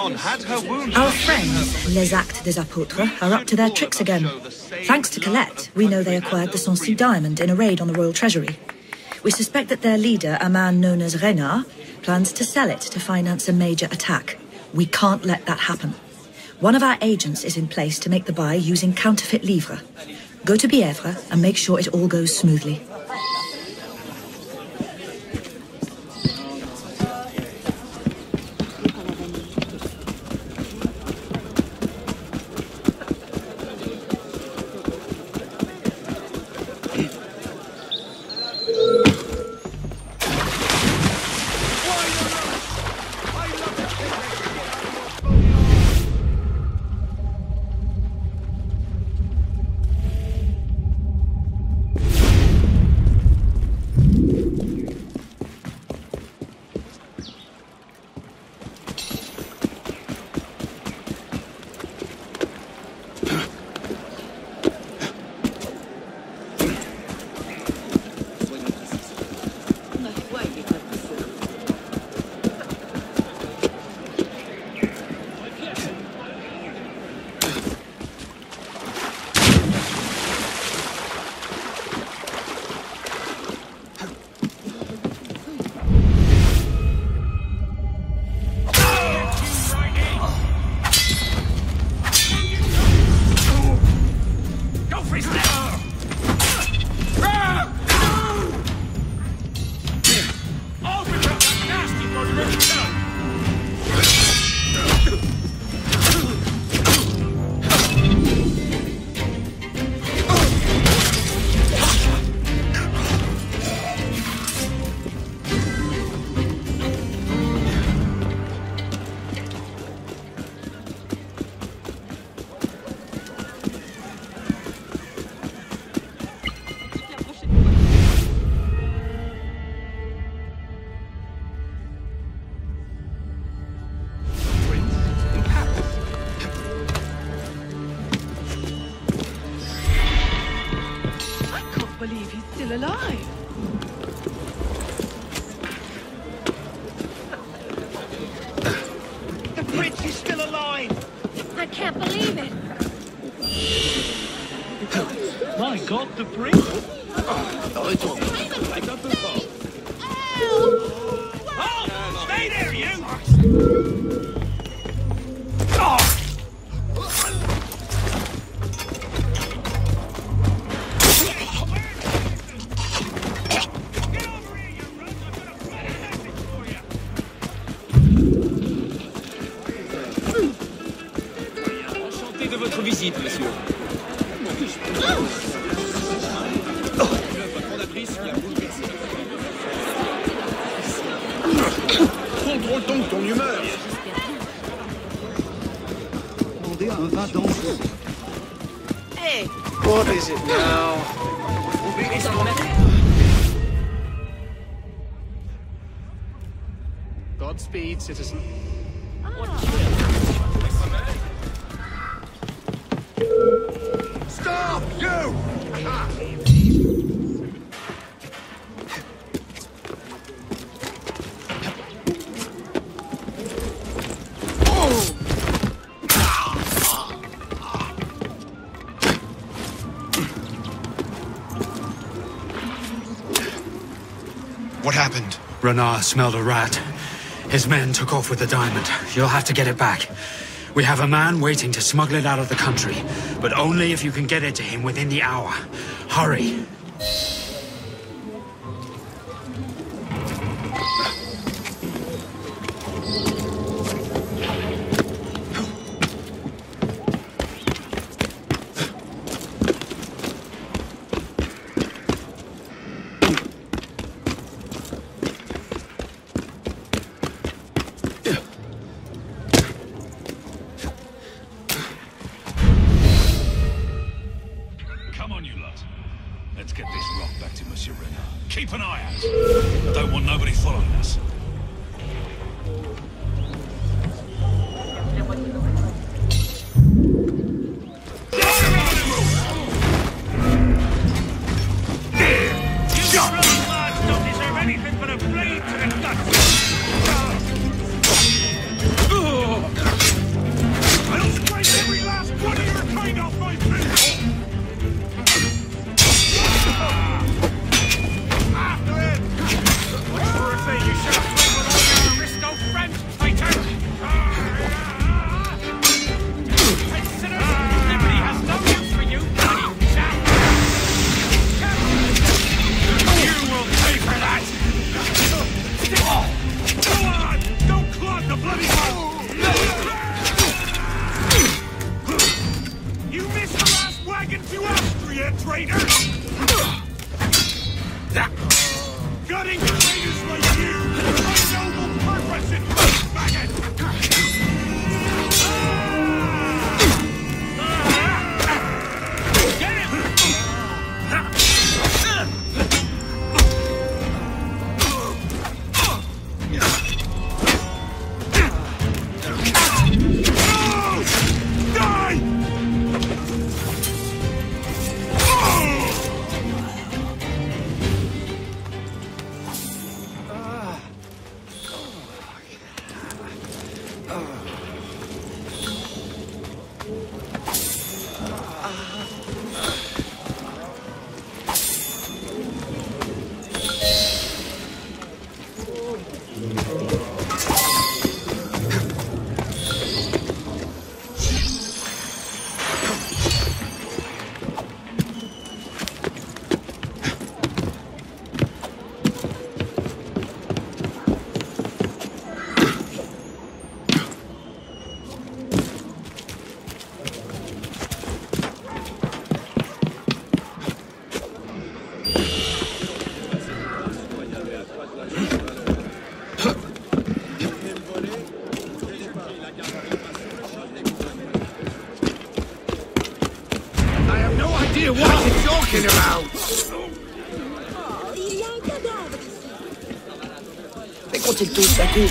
Our friends, Les Actes des Apôtres, are up to their tricks again. Thanks to Colette, we know they acquired the Sancy diamond in a raid on the royal treasury. We suspect that their leader, a man known as Renard, plans to sell it to finance a major attack. We can't let that happen. One of our agents is in place to make the buy using counterfeit livres. Go to Bièvre and make sure it all goes smoothly. I can't believe it. My god, the prince! Uh, oh! Stay there, you! Visite, monsieur. Contrôle donc ton humeur. Demandez un vin dangereux. Hey, What is it now? Godspeed, citizen. Stop! You! What happened? Renard smelled a rat. His men took off with the diamond. You'll have to get it back. We have a man waiting to smuggle it out of the country, but only if you can get it to him within the hour. Hurry. keep an eye out. dragging to Austria, traitor! Gutting traitors like you! My noble purpose in faggot! Mais quand-il touche sa coupe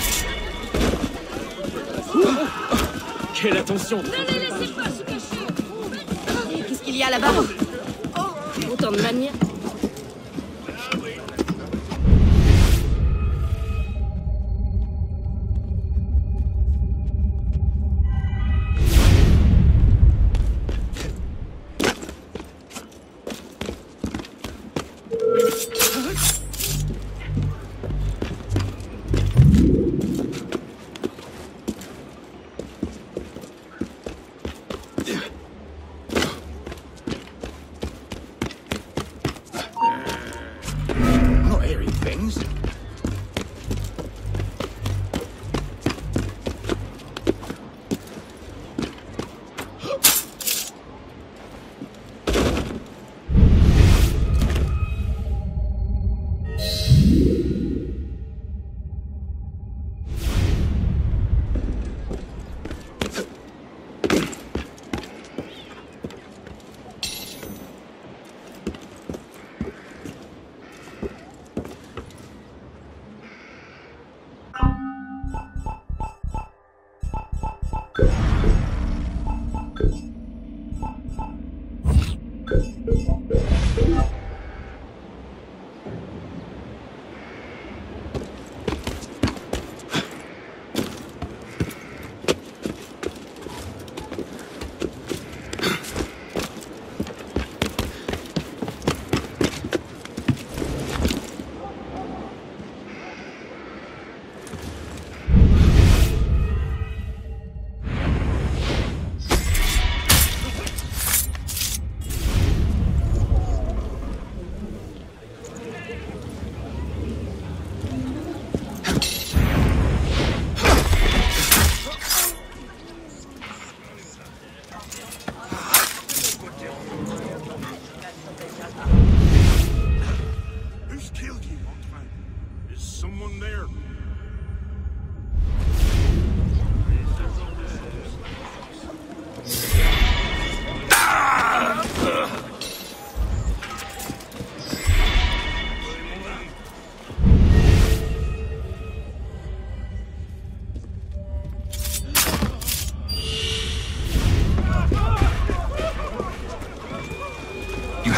Quelle attention Ne les laissez pas se cacher. Et qu'est-ce qu'il y a là-bas? Oh Autant de manières.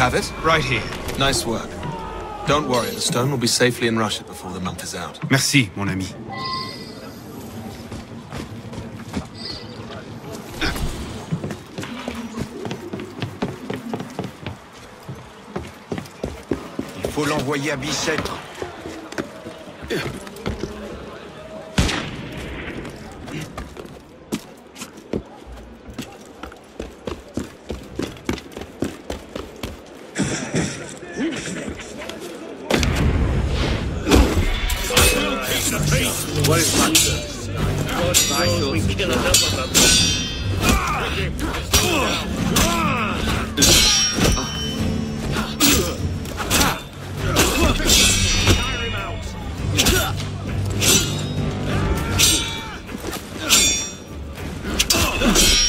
Have it? Right here. Nice work. Don't worry, the stone will be safely in Russia before the month is out. Merci, mon ami. Il faut l'envoyer à Bicêtre. What is my we kill another of them. Him out.